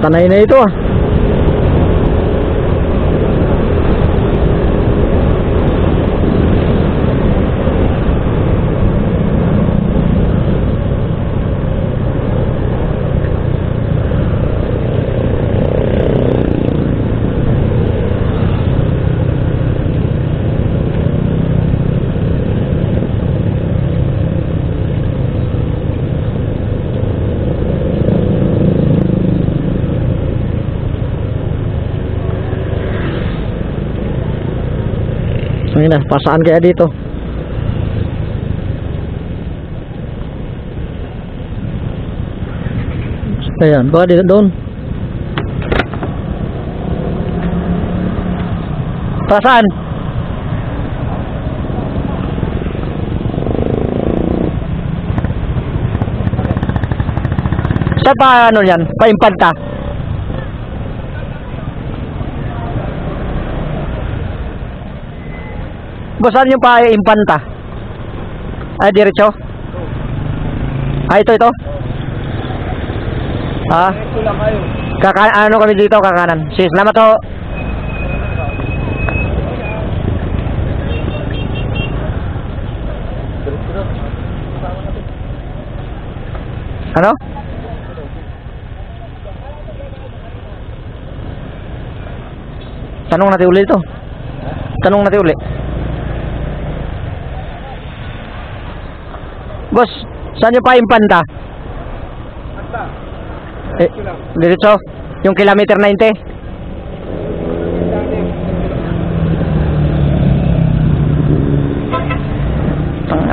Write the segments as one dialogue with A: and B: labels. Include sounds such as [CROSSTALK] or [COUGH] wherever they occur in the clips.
A: Tanay na ito ah. Ayun na, pasaan kaya dito? Ayan, baka dito doon. Pasaan? Sa pa ano yan? Paimpanta? Basan yung pa impanta? Ay, diretso? Ah, ito, ito? Ah,
B: Ito lang kayo.
A: kaka ano kami dito, kakanan. Sis, salamat ho. Ano? Tanong natin uli ito. Tanong natin uli. Boss, saan yung pa impanta?
B: Anta.
A: Eh, diretso, yung kilometer 90.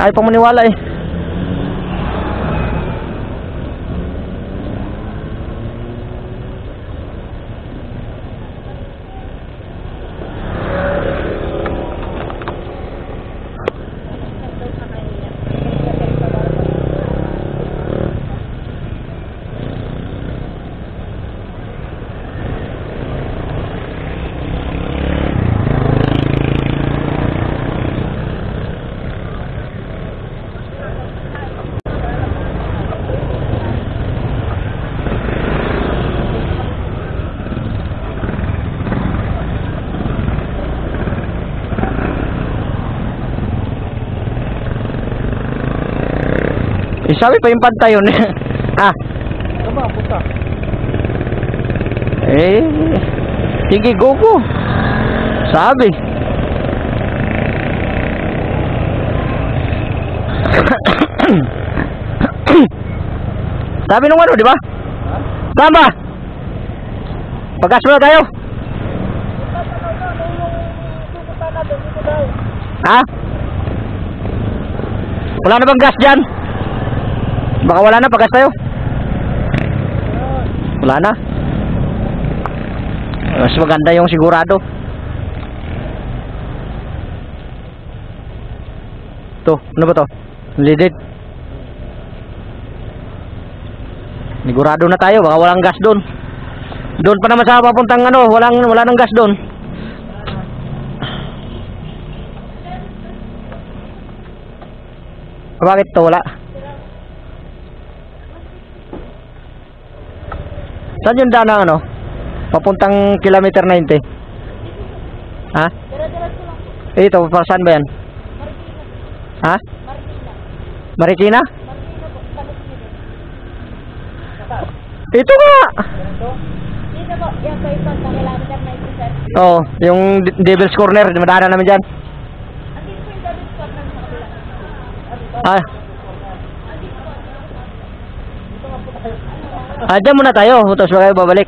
A: Ay, pa maniwala eh. Sabi pa yung pantay yun. [LAUGHS] ah,
B: Tama, punta.
A: eh, sige gogo. Sabi. [COUGHS] Sabi nung ano, di ba? Tama. Pagkas mo na tayo. Ha? Wala na bang gas dyan? Baka wala na, pagkas tayo. Wala na. Mas maganda yung sigurado. To, ano ba to? Lidid. Sigurado na tayo, baka walang gas doon. Doon pa naman sa papuntang ano, walang wala nang gas doon. Bakit to wala? Saan yung daan ng ano? Papuntang kilometer 90. Ha? Eh, ito, para saan ba yan? Ha? Marikina? Ito nga!
C: Dito po, yan po yung pagka kilometer 90 sir.
A: Oo, oh, yung Devil's Corner, madaanan namin dyan.
C: Andito po yung spot ng sa kabila.
A: Ah. Ah, dyan muna tayo, tapos ba babalik?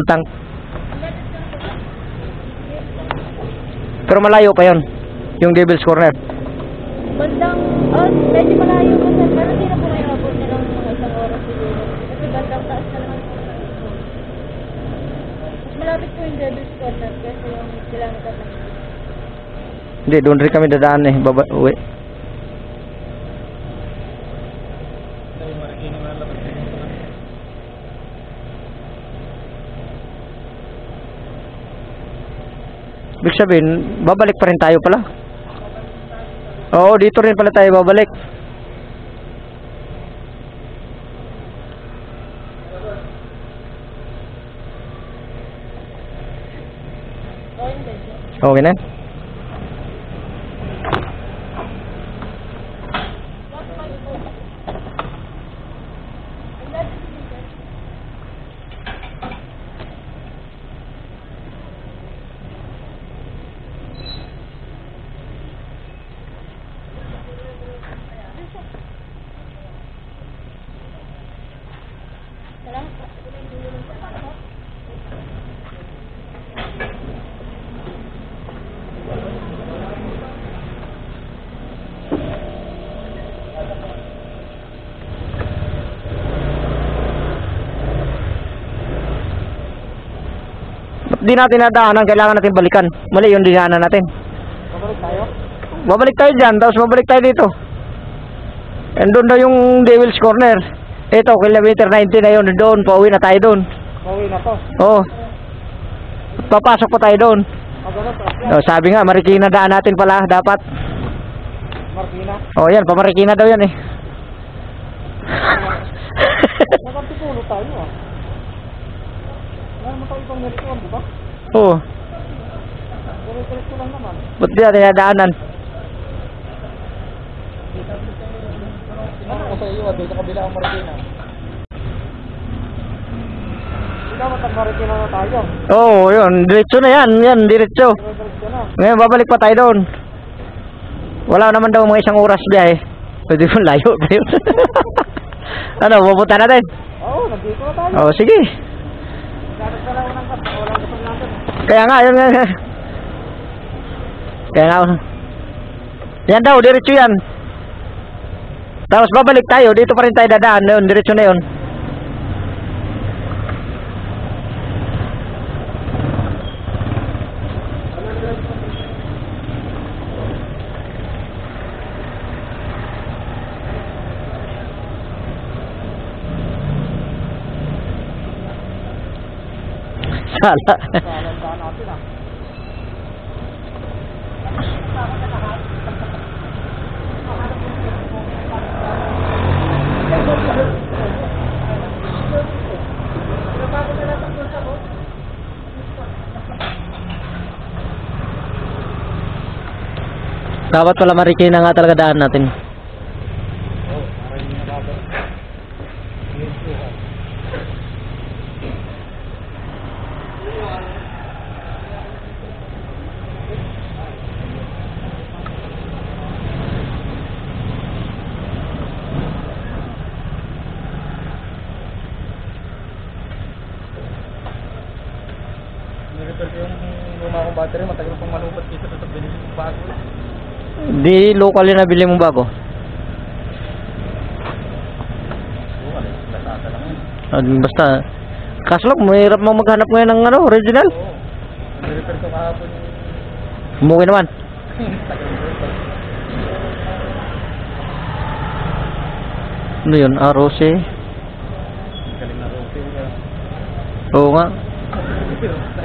A: Full tank. Pero malayo pa yon Yung Devil's Corner.
C: Bandang, oh, medyo malayo po sir. Pero hindi na po kayo abot na lang mga isang oras siguro. Kasi bandang taas na naman po malapit po yung Devil's Corner kasi yung kilometer na.
A: Hindi, doon rin kami dadaan eh. Baba, uwi.
B: Dahil marikina na labas din.
A: Ibig sabihin, babalik pa rin tayo pala. Oo, dito rin pala tayo babalik. Okay na? Di natin nadaanan? Kailangan natin balikan. Mali yung dinaanan natin.
B: Babalik tayo?
A: Babalik tayo dyan, tapos babalik tayo dito. And doon daw yung Devil's Corner. Ito, kilometer 90 na yun. Doon, pauwi na tayo doon.
B: Pauwi na to.
A: Oo. Papasok pa tayo doon. Oh, sabi nga, Marikina daan natin pala dapat.
B: Marikina.
A: Oh, yan, pamarikina daw yan eh.
B: Nakapitulo tayo ah. Wala naman tayo itong nilikuan, di ba?
A: Oo. Ba't di natin nadaanan?
B: Ano ko sa iyo, doon sa kabila ang Marikina. Naman tag Marikina na tayo.
A: Oo, oh, yun. Diretso na yan. Yan, diretso. Ngayon, babalik pa tayo doon. Wala naman daw mga isang oras biyahe. Pwede mo layo [LAUGHS] pa yun. ano, pupunta natin?
B: Oo, nandito na tayo.
A: Oo, sige.
B: Dapat ka lang unang
A: Kaya nga, yun nga. Kaya nga. Yan daw, diretso yan. Tapos babalik tayo, dito pa rin tayo dadaan. Yun, diretso na yun. Sala.
B: Natin ah.
A: Dapat pala marikina nga talaga daan natin.
B: Ko yung luma kong battery, matagal pang malupat dito sa binili kong bago.
A: Di local yung nabili mong bago. Ah, Basta, kaso lang, mahirap mo maghanap ngayon ng ano, original.
B: Oo. Ko kahapon
A: Umuwi naman. Ano yun? Rose.
B: Galing na yung
A: Oo nga. [LAUGHS]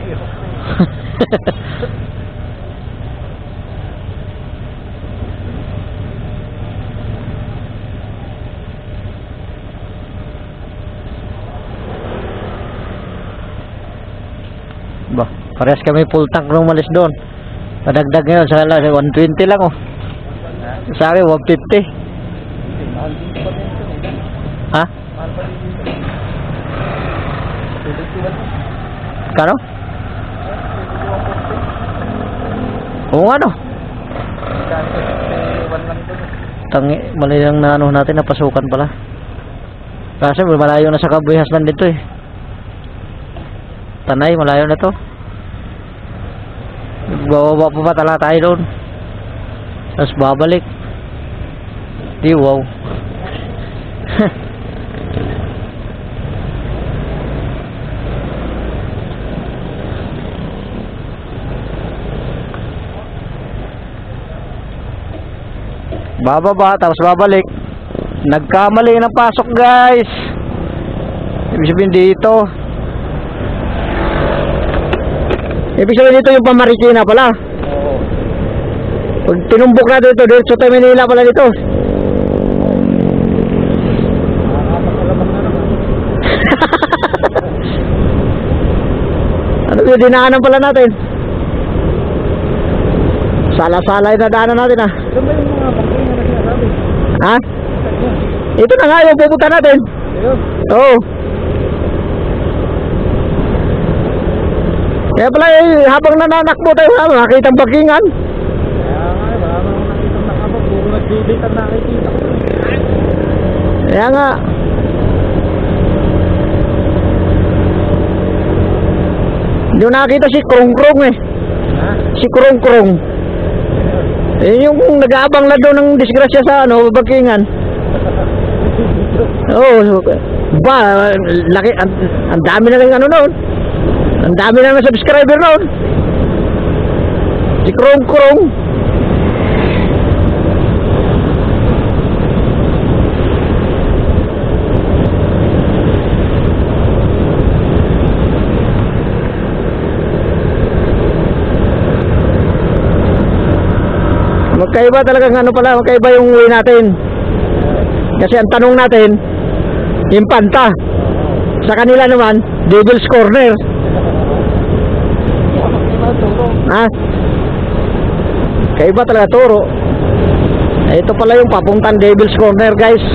A: Ba, parehas kami full tank nung malis doon. Padagdag ngayon sa 120 lang oh. Sa akin 150.
B: Mahal din pa din ito. eh.
A: Ha? Kano? Oo nga no.
B: Lang.
A: Tangi, mali lang na ano natin, napasukan pala. Kasi malayo na sa kabihas nandito eh. Tanay, malayo na to. Bababa pa ba talaga tayo doon? Tapos babalik. Di wow. [LAUGHS] Bababa, tapos babalik. Nagkamali ng pasok guys. Ibig sabihin dito. Ibig sabihin dito yung pamarikina pala. Pag tinumbok natin ito, dito sa Manila pala dito. [LAUGHS] Ano yung dinaanan pala natin? Sala-sala yung nadaanan natin ah.
B: Doon ba yung mga bangking na sinasabi?
A: Ha? Ito na nga yung pupunta natin. Oo. Kaya pala eh, habang nananakbo tayo, ano, nakita ang bakingan.
B: Kaya nga, wala naman nakita nakabag. Puro ang nakikita ko.
A: Kaya nga. Hindi ko nakakita si Krong Krong eh.
B: Ha?
A: Si Krong Krong. Eh, yung nag-aabang na doon ng disgrasya sa ano, bakingan. Oo, so, ba, laki, ang, ang dami na rin ano noon. Ang dami na ng subscriber noon. Si Krong Krong. Magkaiba talagang ano pala, magkaiba yung uwi natin. Kasi ang tanong natin, impanta. Sa kanila naman, Devil's Corner. Ha? Kaiba talaga turo. Ito pala yung papuntang Devil's Corner guys.